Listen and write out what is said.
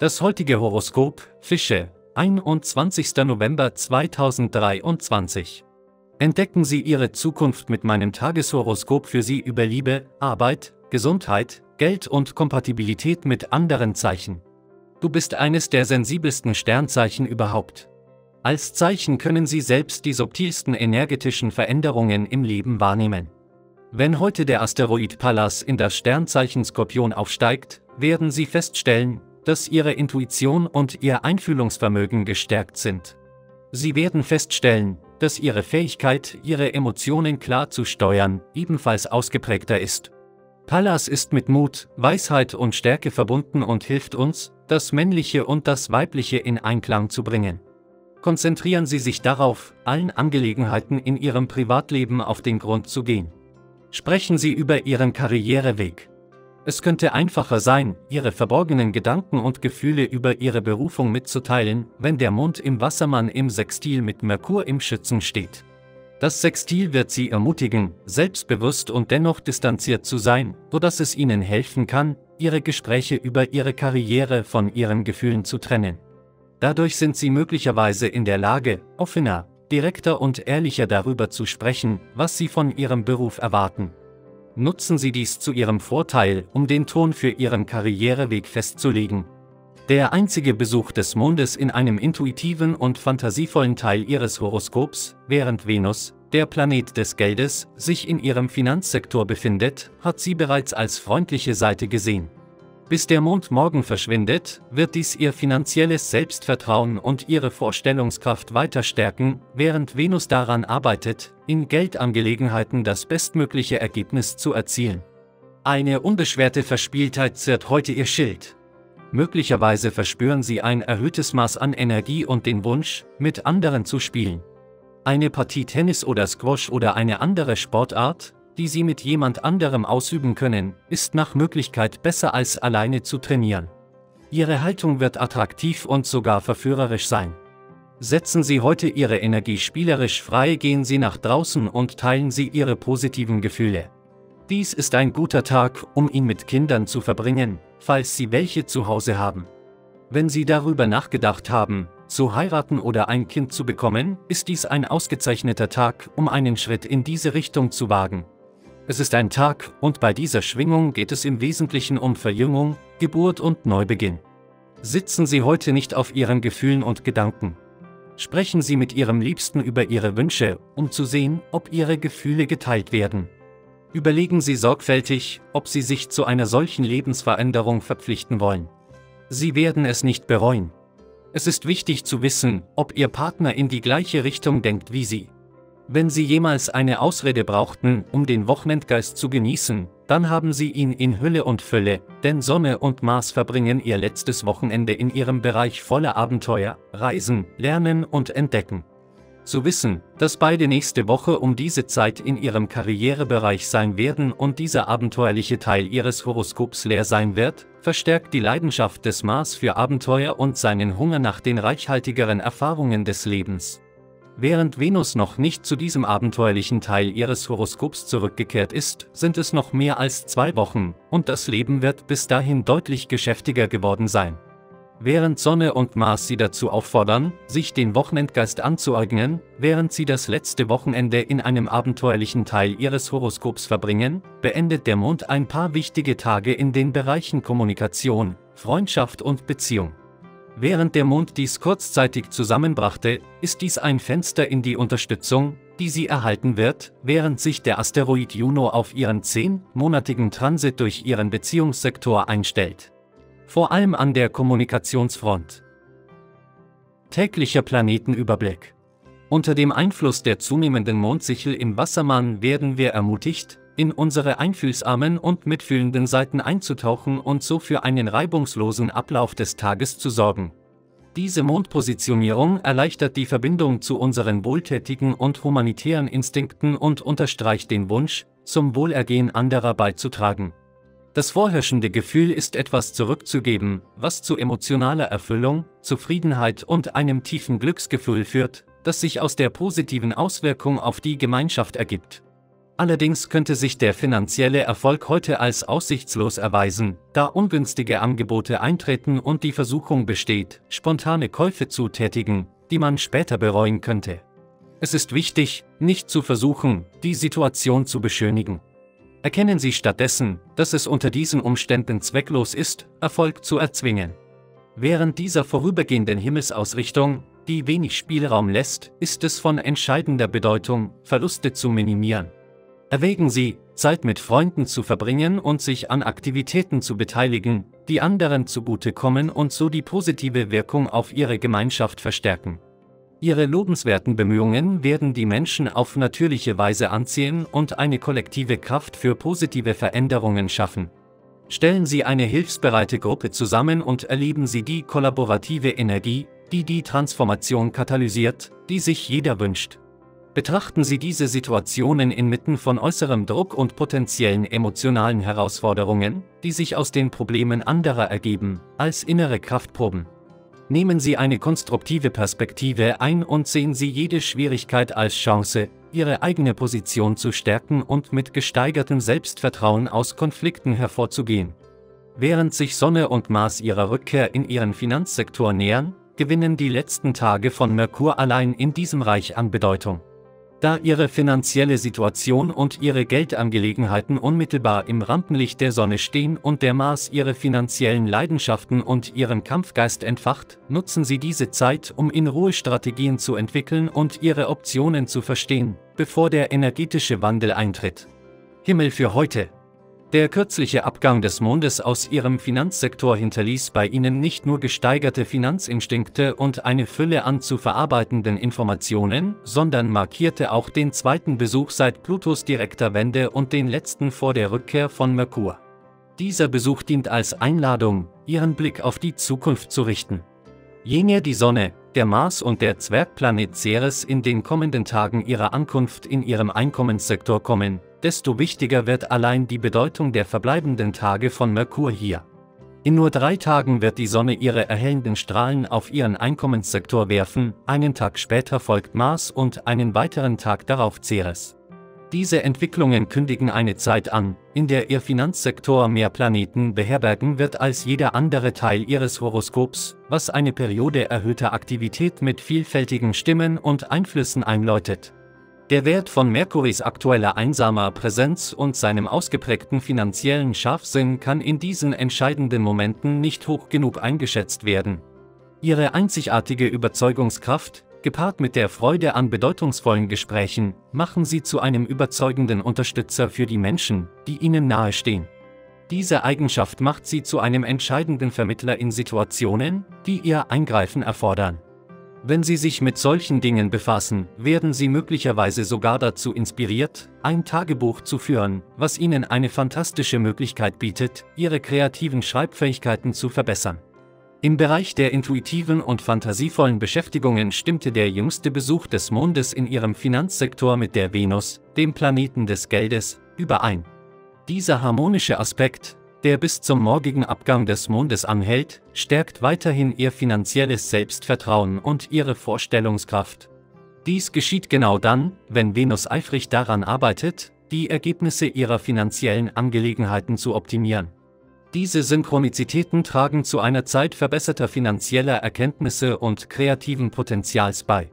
Das heutige Horoskop, Fische, 21. November 2023. Entdecken Sie Ihre Zukunft mit meinem Tageshoroskop für Sie über Liebe, Arbeit, Gesundheit, Geld und Kompatibilität mit anderen Zeichen. Du bist eines der sensibelsten Sternzeichen überhaupt. Als Zeichen können Sie selbst die subtilsten energetischen Veränderungen im Leben wahrnehmen. Wenn heute der Asteroid Pallas in das Sternzeichen Skorpion aufsteigt, werden Sie feststellen, dass ihre Intuition und ihr Einfühlungsvermögen gestärkt sind. Sie werden feststellen, dass ihre Fähigkeit, ihre Emotionen klar zu steuern, ebenfalls ausgeprägter ist. Pallas ist mit Mut, Weisheit und Stärke verbunden und hilft uns, das Männliche und das Weibliche in Einklang zu bringen. Konzentrieren Sie sich darauf, allen Angelegenheiten in Ihrem Privatleben auf den Grund zu gehen. Sprechen Sie über Ihren Karriereweg. Es könnte einfacher sein, ihre verborgenen Gedanken und Gefühle über ihre Berufung mitzuteilen, wenn der Mond im Wassermann im Sextil mit Merkur im Schützen steht. Das Sextil wird sie ermutigen, selbstbewusst und dennoch distanziert zu sein, sodass es ihnen helfen kann, ihre Gespräche über ihre Karriere von ihren Gefühlen zu trennen. Dadurch sind sie möglicherweise in der Lage, offener, direkter und ehrlicher darüber zu sprechen, was sie von ihrem Beruf erwarten. Nutzen Sie dies zu Ihrem Vorteil, um den Ton für Ihren Karriereweg festzulegen. Der einzige Besuch des Mondes in einem intuitiven und fantasievollen Teil Ihres Horoskops, während Venus, der Planet des Geldes, sich in Ihrem Finanzsektor befindet, hat sie bereits als freundliche Seite gesehen. Bis der Mond morgen verschwindet, wird dies ihr finanzielles Selbstvertrauen und ihre Vorstellungskraft weiter stärken, während Venus daran arbeitet, in Geldangelegenheiten das bestmögliche Ergebnis zu erzielen. Eine unbeschwerte Verspieltheit ziert heute ihr Schild. Möglicherweise verspüren sie ein erhöhtes Maß an Energie und den Wunsch, mit anderen zu spielen. Eine Partie Tennis oder Squash oder eine andere Sportart, die sie mit jemand anderem ausüben können, ist nach Möglichkeit besser als alleine zu trainieren. Ihre Haltung wird attraktiv und sogar verführerisch sein. Setzen Sie heute Ihre Energie spielerisch frei, gehen Sie nach draußen und teilen Sie Ihre positiven Gefühle. Dies ist ein guter Tag, um ihn mit Kindern zu verbringen, falls Sie welche zu Hause haben. Wenn Sie darüber nachgedacht haben, zu heiraten oder ein Kind zu bekommen, ist dies ein ausgezeichneter Tag, um einen Schritt in diese Richtung zu wagen. Es ist ein Tag, und bei dieser Schwingung geht es im Wesentlichen um Verjüngung, Geburt und Neubeginn. Sitzen Sie heute nicht auf Ihren Gefühlen und Gedanken. Sprechen Sie mit Ihrem Liebsten über Ihre Wünsche, um zu sehen, ob Ihre Gefühle geteilt werden. Überlegen Sie sorgfältig, ob Sie sich zu einer solchen Lebensveränderung verpflichten wollen. Sie werden es nicht bereuen. Es ist wichtig zu wissen, ob Ihr Partner in die gleiche Richtung denkt wie Sie. Wenn Sie jemals eine Ausrede brauchten, um den Wochenendgeist zu genießen, dann haben Sie ihn in Hülle und Fülle, denn Sonne und Mars verbringen ihr letztes Wochenende in ihrem Bereich voller Abenteuer, Reisen, Lernen und Entdecken. Zu wissen, dass beide nächste Woche um diese Zeit in ihrem Karrierebereich sein werden und dieser abenteuerliche Teil ihres Horoskops leer sein wird, verstärkt die Leidenschaft des Mars für Abenteuer und seinen Hunger nach den reichhaltigeren Erfahrungen des Lebens. Während Venus noch nicht zu diesem abenteuerlichen Teil ihres Horoskops zurückgekehrt ist, sind es noch mehr als zwei Wochen, und das Leben wird bis dahin deutlich geschäftiger geworden sein. Während Sonne und Mars sie dazu auffordern, sich den Wochenendgeist anzueignen, während sie das letzte Wochenende in einem abenteuerlichen Teil ihres Horoskops verbringen, beendet der Mond ein paar wichtige Tage in den Bereichen Kommunikation, Freundschaft und Beziehung. Während der Mond dies kurzzeitig zusammenbrachte, ist dies ein Fenster in die Unterstützung, die sie erhalten wird, während sich der Asteroid Juno auf ihren zehnmonatigen Transit durch ihren Beziehungssektor einstellt. Vor allem an der Kommunikationsfront. Täglicher Planetenüberblick. Unter dem Einfluss der zunehmenden Mondsichel im Wassermann werden wir ermutigt, in unsere einfühlsamen und mitfühlenden Seiten einzutauchen und so für einen reibungslosen Ablauf des Tages zu sorgen. Diese Mondpositionierung erleichtert die Verbindung zu unseren wohltätigen und humanitären Instinkten und unterstreicht den Wunsch, zum Wohlergehen anderer beizutragen. Das vorherrschende Gefühl ist etwas zurückzugeben, was zu emotionaler Erfüllung, Zufriedenheit und einem tiefen Glücksgefühl führt, das sich aus der positiven Auswirkung auf die Gemeinschaft ergibt. Allerdings könnte sich der finanzielle Erfolg heute als aussichtslos erweisen, da ungünstige Angebote eintreten und die Versuchung besteht, spontane Käufe zu tätigen, die man später bereuen könnte. Es ist wichtig, nicht zu versuchen, die Situation zu beschönigen. Erkennen Sie stattdessen, dass es unter diesen Umständen zwecklos ist, Erfolg zu erzwingen. Während dieser vorübergehenden Himmelsausrichtung, die wenig Spielraum lässt, ist es von entscheidender Bedeutung, Verluste zu minimieren. Erwägen Sie, Zeit mit Freunden zu verbringen und sich an Aktivitäten zu beteiligen, die anderen zugutekommen und so die positive Wirkung auf Ihre Gemeinschaft verstärken. Ihre lobenswerten Bemühungen werden die Menschen auf natürliche Weise anziehen und eine kollektive Kraft für positive Veränderungen schaffen. Stellen Sie eine hilfsbereite Gruppe zusammen und erleben Sie die kollaborative Energie, die die Transformation katalysiert, die sich jeder wünscht. Betrachten Sie diese Situationen inmitten von äußerem Druck und potenziellen emotionalen Herausforderungen, die sich aus den Problemen anderer ergeben, als innere Kraftproben. Nehmen Sie eine konstruktive Perspektive ein und sehen Sie jede Schwierigkeit als Chance, Ihre eigene Position zu stärken und mit gesteigertem Selbstvertrauen aus Konflikten hervorzugehen. Während sich Sonne und Mars ihrer Rückkehr in ihren Finanzsektor nähern, gewinnen die letzten Tage von Merkur allein in diesem Reich an Bedeutung. Da ihre finanzielle Situation und ihre Geldangelegenheiten unmittelbar im Rampenlicht der Sonne stehen und der Mars ihre finanziellen Leidenschaften und ihren Kampfgeist entfacht, nutzen sie diese Zeit, um in Ruhe Strategien zu entwickeln und ihre Optionen zu verstehen, bevor der energetische Wandel eintritt. Himmel für heute, der kürzliche Abgang des Mondes aus ihrem Finanzsektor hinterließ bei ihnen nicht nur gesteigerte Finanzinstinkte und eine Fülle an zu verarbeitenden Informationen, sondern markierte auch den zweiten Besuch seit Plutos direkter Wende und den letzten vor der Rückkehr von Merkur. Dieser Besuch dient als Einladung, ihren Blick auf die Zukunft zu richten. Je näher die Sonne, der Mars und der Zwergplanet Ceres in den kommenden Tagen ihrer Ankunft in ihrem Einkommenssektor kommen, desto wichtiger wird allein die Bedeutung der verbleibenden Tage von Merkur hier. In nur drei Tagen wird die Sonne ihre erhellenden Strahlen auf ihren Einkommenssektor werfen, einen Tag später folgt Mars und einen weiteren Tag darauf Ceres. Diese Entwicklungen kündigen eine Zeit an, in der ihr Finanzsektor mehr Planeten beherbergen wird als jeder andere Teil ihres Horoskops, was eine Periode erhöhter Aktivität mit vielfältigen Stimmen und Einflüssen einläutet. Der Wert von Merkuris aktueller einsamer Präsenz und seinem ausgeprägten finanziellen Scharfsinn kann in diesen entscheidenden Momenten nicht hoch genug eingeschätzt werden. Ihre einzigartige Überzeugungskraft, gepaart mit der Freude an bedeutungsvollen Gesprächen, machen sie zu einem überzeugenden Unterstützer für die Menschen, die ihnen nahestehen. Diese Eigenschaft macht sie zu einem entscheidenden Vermittler in Situationen, die ihr Eingreifen erfordern. Wenn Sie sich mit solchen Dingen befassen, werden Sie möglicherweise sogar dazu inspiriert, ein Tagebuch zu führen, was Ihnen eine fantastische Möglichkeit bietet, Ihre kreativen Schreibfähigkeiten zu verbessern. Im Bereich der intuitiven und fantasievollen Beschäftigungen stimmte der jüngste Besuch des Mondes in Ihrem Finanzsektor mit der Venus, dem Planeten des Geldes, überein. Dieser harmonische Aspekt, der bis zum morgigen Abgang des Mondes anhält, stärkt weiterhin ihr finanzielles Selbstvertrauen und ihre Vorstellungskraft. Dies geschieht genau dann, wenn Venus eifrig daran arbeitet, die Ergebnisse ihrer finanziellen Angelegenheiten zu optimieren. Diese Synchronizitäten tragen zu einer Zeit verbesserter finanzieller Erkenntnisse und kreativen Potenzials bei.